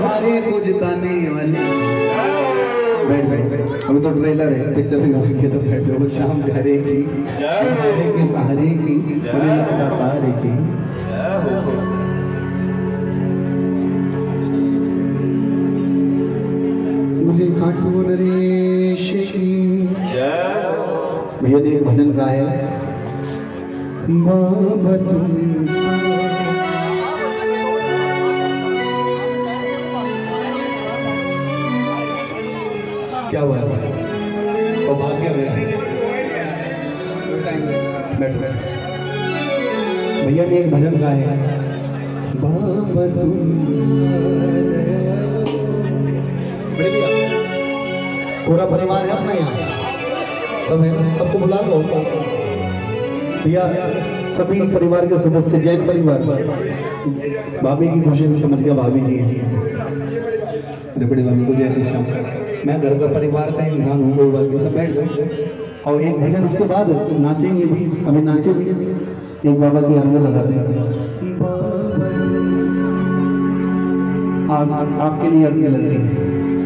हरे को जिताने वाले। बैठ बैठ अभी तो ट्रेलर है पिक्चर भी में जाएँगे तो बैठ जाओ। शाम प्यारे की प्यारे के सहारे की तारे की मुझे खाटू नरेश की। भैया ने भजन गाया बाबा तुम क्या हुआ? है सौभाग्य में भैया ने एक भजन गाया। है बाबा तुम पूरा परिवार है अपना यहाँ। सब है, सबको बुला लो। भैया सभी परिवार के सदस्य जैन परिवार। भाभी की खुशी से समझ गया भाभी जी। बड़े भाभी को श्याम। मैं घर का परिवार का इंसान हूँ सब बैठ गए। और एक भजन उसके बाद नाचेंगे भी हमें नाचे भी। एक बाबा की अर्ज़ लगा देंगे आप, आपके लिए अर्जी लग रही है।